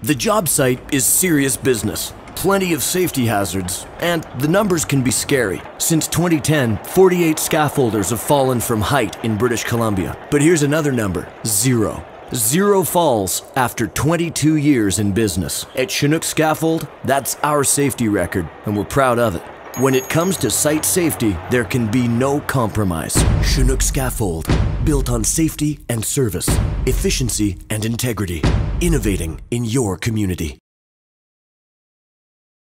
The job site is serious business. Plenty of safety hazards, and the numbers can be scary. Since 2010, 48 scaffolders have fallen from height in British Columbia. But here's another number zero. Zero falls after 22 years in business. At Chinook Scaffold, that's our safety record, and we're proud of it. When it comes to site safety, there can be no compromise. Chinook Scaffold, built on safety and service, efficiency and integrity, innovating in your community.